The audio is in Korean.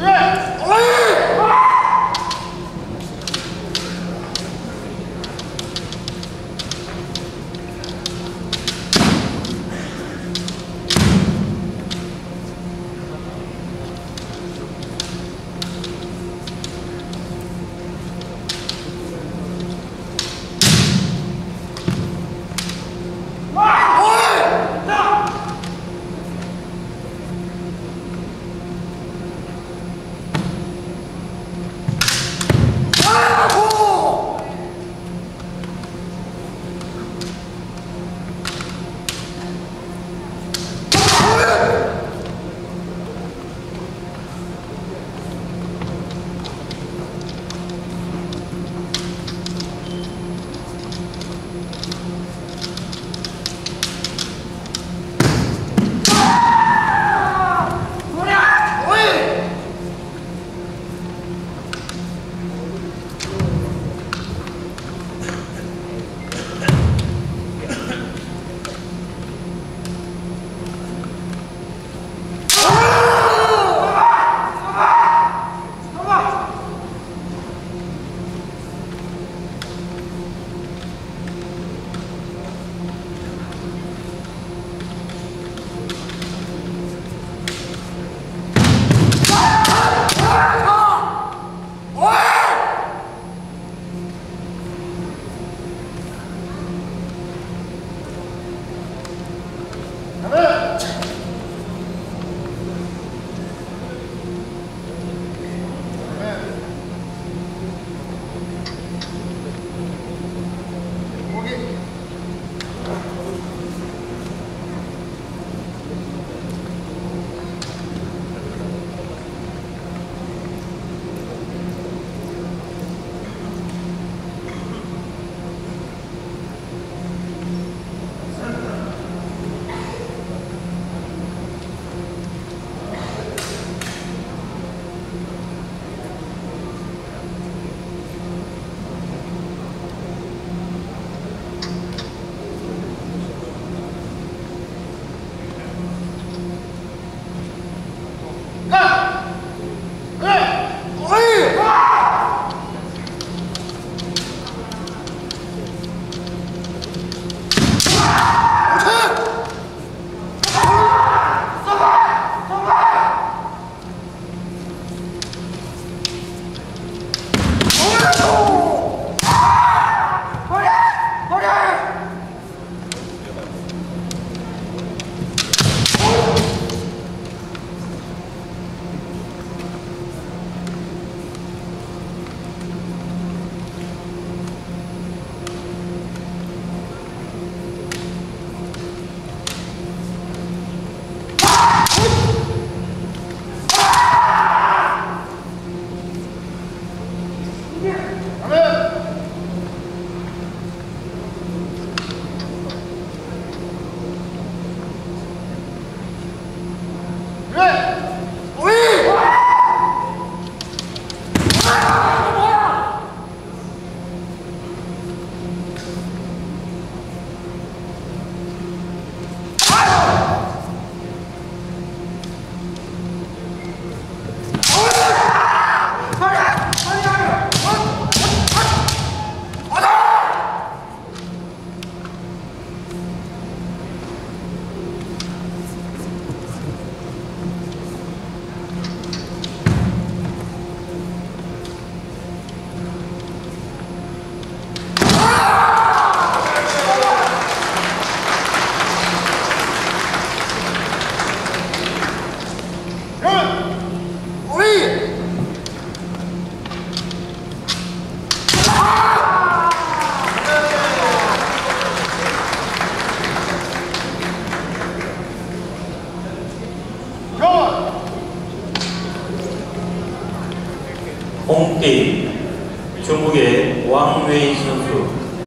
Yeah. 홈게임 중국의 왕웨이 선수